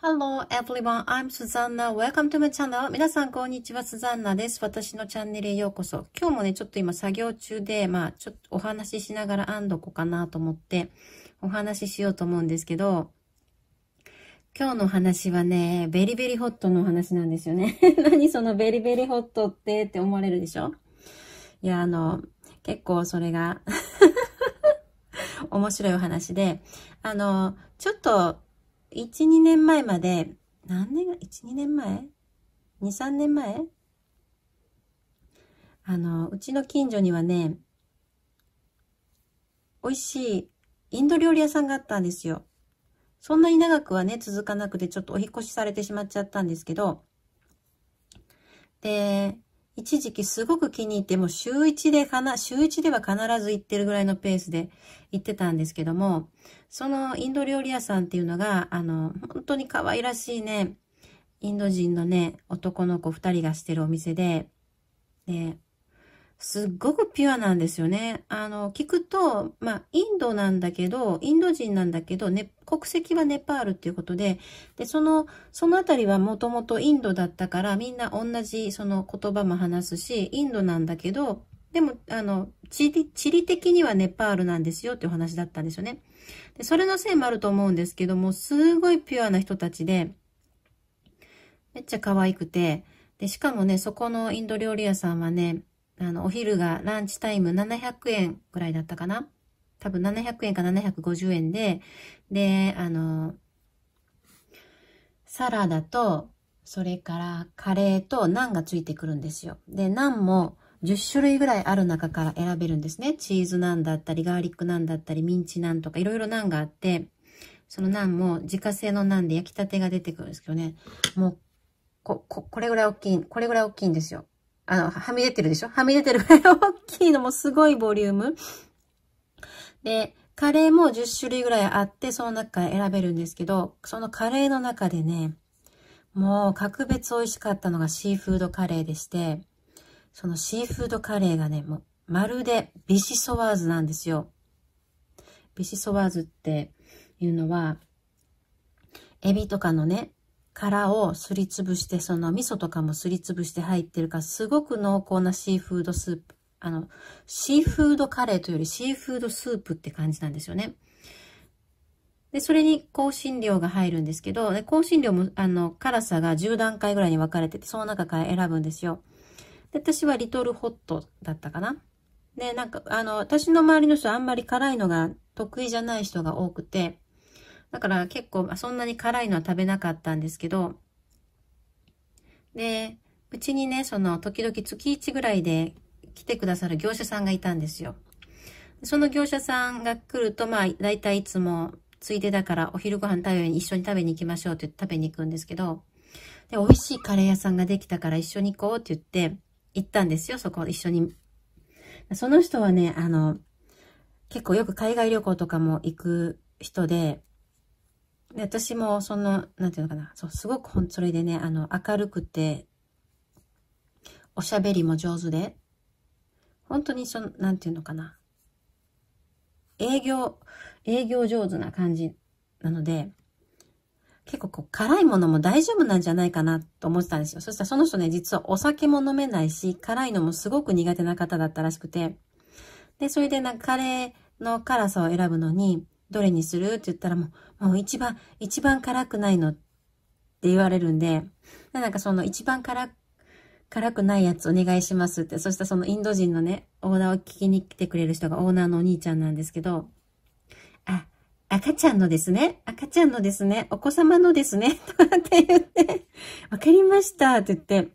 Hello everyone, I'm Susanna. Welcome to my channel. 皆さん、こんにちは。スザンナです。私のチャンネルへようこそ。今日もね、ちょっと今作業中で、まあ、ちょっとお話ししながら安どこかなと思って、お話ししようと思うんですけど、今日の話はね、ベリベリホットの話なんですよね。何そのベリベリホットってって思われるでしょ？いや、あの、結構それが 面白いお話で、あの、ちょっと、1、2年前まで、何年が、1、2年前 ?2、3年前？あの、うちの近所にはね、美味しいインド料理屋さんがあったんですよ。そんなに長くはね、続かなくてちょっとお引越しされてしまっちゃったんですけど、で、一時期すごく気に入って、もう週一でかな、週一では必ず行ってるぐらいのペースで行ってたんですけども、そのインド料理屋さんっていうのが、あの、本当に可愛らしいね、インド人のね、男の子二人がしてるお店で、で、すっごくピュアなんですよね。あの、聞くと、まあ、インドなんだけど、インド人なんだけど、ね、国籍はネパールっていうことで、で、その、そのあたりはもともとインドだったから、みんな同じその言葉も話すし、インドなんだけど、でも、あの、地理、地理的にはネパールなんですよっていう話だったんですよね。で、それのせいもあると思うんですけども、すごいピュアな人たちで、めっちゃ可愛くて、で、しかもね、そこのインド料理屋さんはね、あの、お昼がランチタイム700円ぐらいだったかな多分700円か750円で、で、あの、サラダと、それからカレーとナンがついてくるんですよ。で、ナンも10種類ぐらいある中から選べるんですね。チーズナンだったり、ガーリックナンだったり、ミンチナンとかいろいろナンがあって、そのナンも自家製のナンで焼きたてが出てくるんですけどね。もう、こ、こ、これぐらい大きい、これぐらい大きいんですよ。あの、はみ出てるでしょ？はみ出てるぐらい大きいのもすごいボリューム。で、カレーも10種類ぐらいあって、その中から選べるんですけど、そのカレーの中でね、もう格別美味しかったのがシーフードカレーでして、そのシーフードカレーがね、もうまるでビシソワーズなんですよ。ビシソワーズっていうのは、エビとかのね、殻をすりつぶして、その味噌とかもすりつぶして入ってるから、すごく濃厚なシーフードスープ。あの、シーフードカレーというよりシーフードスープって感じなんですよね。で、それに香辛料が入るんですけど、で香辛料も、あの、辛さが10段階ぐらいに分かれてて、その中から選ぶんですよ。で、私はリトルホットだったかな。で、なんか、あの、私の周りの人はあんまり辛いのが得意じゃない人が多くて、だから結構そんなに辛いのは食べなかったんですけど、で、うちにね、その時々月1ぐらいで来てくださる業者さんがいたんですよ。その業者さんが来ると、まあ、だいたいいつも、ついでだからお昼ご飯食べに、一緒に食べに行きましょうって食べに行くんですけど、で、美味しいカレー屋さんができたから一緒に行こうって言って、行ったんですよ、そこ一緒に。その人はね、あの、結構よく海外旅行とかも行く人で、で、私もその、なんていうのかな、そう、すごくほん、それでね、あの、明るくて、おしゃべりも上手で、本当にその、なんていうのかな、営業、営業上手な感じなので、結構こう、辛いものも大丈夫なんじゃないかなと思ってたんですよ。そしたらその人ね、実はお酒も飲めないし、辛いのもすごく苦手な方だったらしくて、で、それでなんかカレーの辛さを選ぶのに、どれにする？って言ったらもう、もう一番、一番辛くないのって言われるんで、なんかその一番辛、辛くないやつお願いしますって、そしたらそのインド人のね、オーダーを聞きに来てくれる人がオーナーのお兄ちゃんなんですけど、あ、赤ちゃんのですね、赤ちゃんのですね、お子様のですね、とかって言って、わかりましたって言って、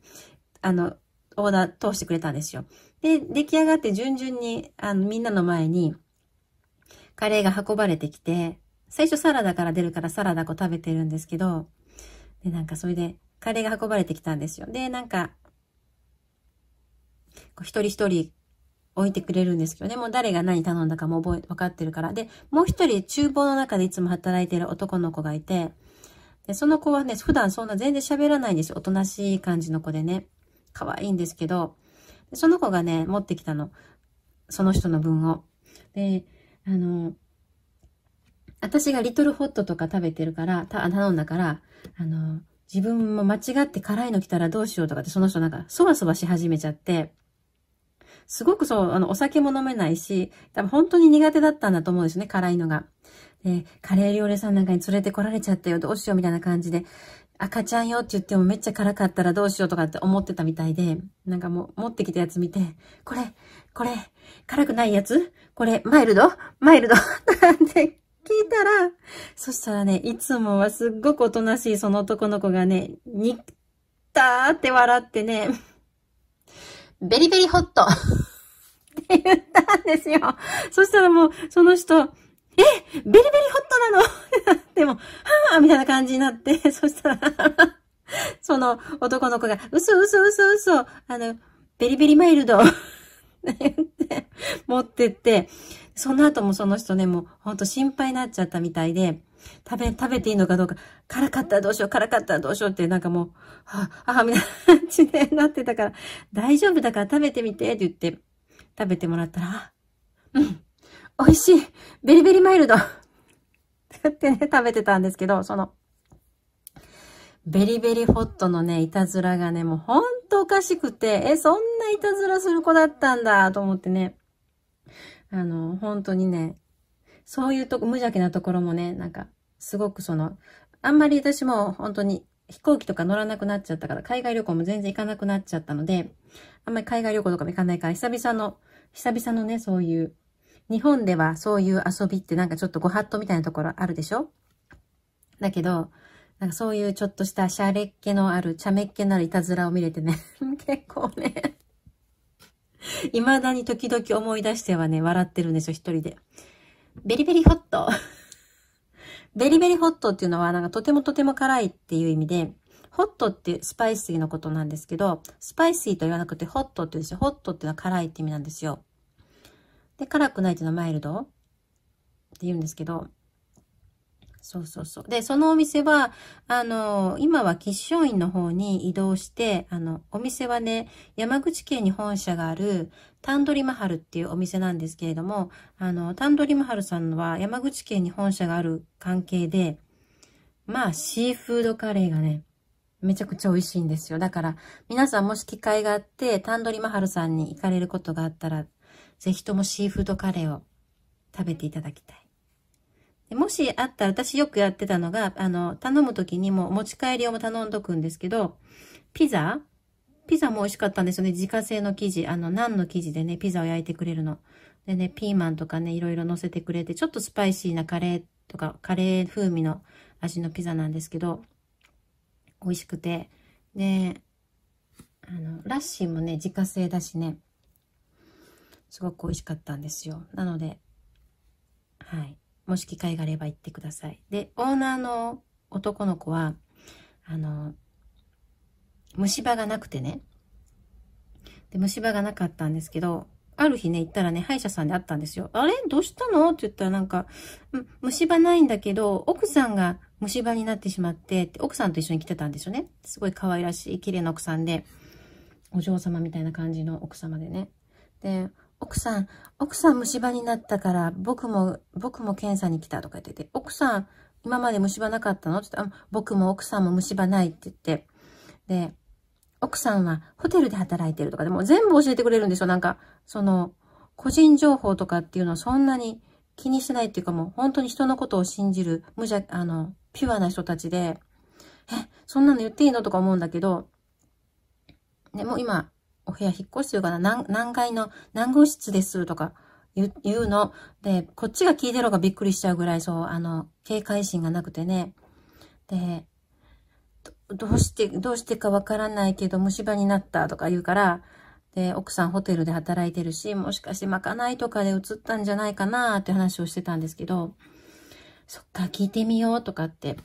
あの、オーダー通してくれたんですよ。で、出来上がって順々に、あの、みんなの前に、カレーが運ばれてきて、最初サラダから出るからサラダこう食べてるんですけど、で、なんかそれでカレーが運ばれてきたんですよ。で、なんか、こう一人一人置いてくれるんですけどね、もう誰が何頼んだかも覚え、分かってるから。で、もう一人厨房の中でいつも働いてる男の子がいて、で、その子はね、普段そんな全然喋らないんですよ。おとなしい感じの子でね。可愛いんですけど、その子がね、持ってきたの。その人の分を。で、あの、私がリトルホットとか食べてるから、頼んだから、あの、自分も間違って辛いの来たらどうしようとかってその人なんか、そわそわし始めちゃって、すごくそう、あの、お酒も飲めないし、多分本当に苦手だったんだと思うんですね、辛いのが。で、カレー料理さんなんかに連れてこられちゃったよ、どうしようみたいな感じで、赤ちゃんよって言ってもめっちゃ辛かったらどうしようとかって思ってたみたいで、なんかもう持ってきたやつ見て、これ、これ、辛くないやつ？これ、マイルド？マイルド？って聞いたら、そしたらね、いつもはすっごくおとなしいその男の子がね、にったーって笑ってね、ベリベリホットって言ったんですよ。そしたらもう、その人、えベリベリホットなの。でも、はぁみたいな感じになって、そしたら その男の子が、嘘嘘嘘嘘、あの、ベリベリマイルド、持ってって、その後もその人ね、もうほんと心配になっちゃったみたいで、食べ、食べていいのかどうか、辛かったらどうしよう、辛かったらどうしよう。って、なんかもう、はぁ、あ、みたいな感じでなってたから、大丈夫だから食べてみて、って言って、食べてもらったら、うん、美味しい、ベリベリマイルドってね、食べてたんですけど、その、ベリベリホットのね、いたずらがね、もうほんとおかしくて、え、そんないたずらする子だったんだ、と思ってね。あの、本当にね、そういうとこ、無邪気なところもね、なんか、すごくその、あんまり私も本当に飛行機とか乗らなくなっちゃったから、海外旅行も全然行かなくなっちゃったので、あんまり海外旅行とかも行かないから、久々の、久々のね、そういう、日本ではそういう遊びってなんかちょっとご法度みたいなところあるでしょ？だけど、なんかそういうちょっとしたシャレっ気のある、茶目っ気のあるいたずらを見れてね、結構ね未だに時々思い出してはね、笑ってるんですよ、一人で。ベリベリホット。ベリベリホットっていうのは、なんかとてもとても辛いっていう意味で、ホットってスパイシーのことなんですけど、スパイシーと言わなくてホットって言うんですよ。ホットっていうのは辛いって意味なんですよ。で、辛くないっていうのはマイルド？って言うんですけど、そうそうそう。で、そのお店は、あの、今は吉祥院の方に移動して、あの、お店はね、山口県に本社がある、タンドリマハルっていうお店なんですけれども、あの、タンドリマハルさんは山口県に本社がある関係で、まあ、シーフードカレーがね、めちゃくちゃ美味しいんですよ。だから、皆さんもし機会があって、タンドリマハルさんに行かれることがあったら、ぜひともシーフードカレーを食べていただきたい。もしあったら、私よくやってたのが、あの、頼むときにも持ち帰りをも頼んどくんですけど、ピザ？ピザも美味しかったんですよね。自家製の生地、あの、ナンの生地でね、ピザを焼いてくれるの。でね、ピーマンとかね、いろいろ乗せてくれて、ちょっとスパイシーなカレーとか、カレー風味の味のピザなんですけど、美味しくて。で、あの、ラッシーもね、自家製だしね、すごく美味しかったんですよ。なので、はい。もし機会があれば行ってください。で、オーナーの男の子は、あの、虫歯がなくてね。で、虫歯がなかったんですけど、ある日ね、行ったらね、歯医者さんで会ったんですよ。あれ？どうしたの？って言ったらなんか、虫歯ないんだけど、奥さんが虫歯になってしまって、奥さんと一緒に来てたんですよね。すごい可愛らしい、綺麗な奥さんで、お嬢様みたいな感じの奥様でね。で、奥さん、奥さん虫歯になったから、僕も、僕も検査に来たとか言ってて、奥さん、今まで虫歯なかったの？って言ったら、僕も奥さんも虫歯ないって言って、で、奥さんはホテルで働いてるとかでも全部教えてくれるんですよ。なんか、その、個人情報とかっていうのはそんなに気にしてないっていうかもう本当に人のことを信じる、無邪、あの、ピュアな人たちで、え、そんなの言っていいの？とか思うんだけど、でもう今、お部屋引っ越してるかな何何階の何号室ですとか言うの。で、こっちが聞いてるのがびっくりしちゃうぐらい、そう、あの、警戒心がなくてね。で、どうして、どうしてかわからないけど虫歯になったとか言うから、で、奥さんホテルで働いてるし、もしかしてまかないとかで移ったんじゃないかなって話をしてたんですけど、そっか、聞いてみようとかって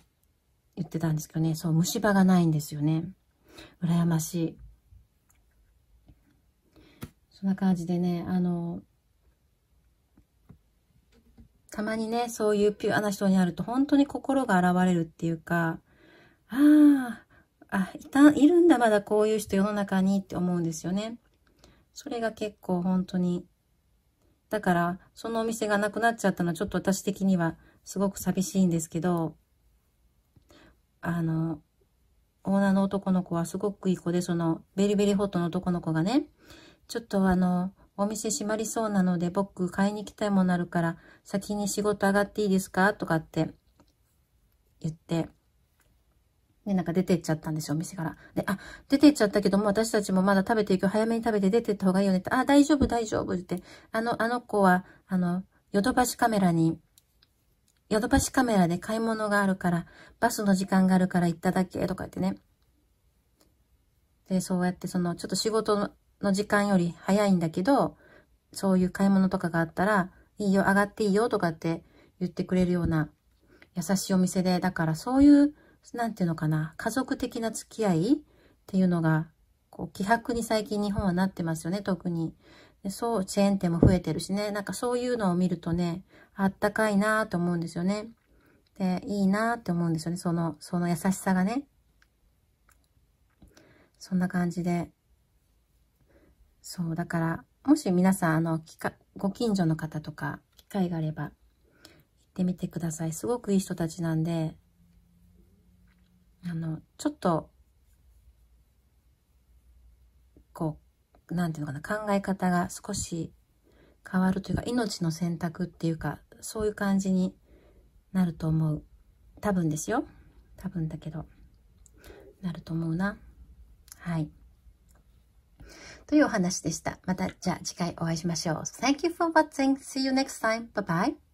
言ってたんですけどね、そう、虫歯がないんですよね。羨ましい。そんな感じでね、あの、たまにね、そういうピュアな人に会ると本当に心が洗われるっていうか、ああ、あ、いた、いるんだまだこういう人世の中にって思うんですよね。それが結構本当に。だから、そのお店がなくなっちゃったのはちょっと私的にはすごく寂しいんですけど、あの、オーナーの男の子はすごくいい子で、その、ベリベリホットの男の子がね、ちょっとあの、お店閉まりそうなので僕買いに行きたいものあるから先に仕事上がっていいですか？とかって言って、で、なんか出てっちゃったんですよ、お店から。で、あ、出てっちゃったけども、私たちもまだ食べていく早めに食べて出てった方がいいよねって、あ、大丈夫、大丈夫。って、あの、あの子は、あの、ヨドバシカメラに、ヨドバシカメラで買い物があるから、バスの時間があるから行っただけとか言ってね。で、そうやってその、ちょっと仕事のの時間より早いんだけど、そういう買い物とかがあったら、いいよ、上がっていいよとかって言ってくれるような優しいお店で、だからそういう、なんていうのかな、家族的な付き合いっていうのが、こう、希薄に最近日本はなってますよね、特に。でそう、チェーン店も増えてるしね、なんかそういうのを見るとね、あったかいなと思うんですよね。で、いいなって思うんですよね、その、その優しさがね。そんな感じで。そう、だから、もし皆さん、あの、ご近所の方とか、機会があれば、行ってみてください。すごくいい人たちなんで、あの、ちょっと、こう、なんていうのかな、考え方が少し変わるというか、命の選択っていうか、そういう感じになると思う。多分ですよ。多分だけど、なると思うな。はい。というお話でした。また、じゃあ次回お会いしましょう。Thank you for watching. See you next time. Bye bye.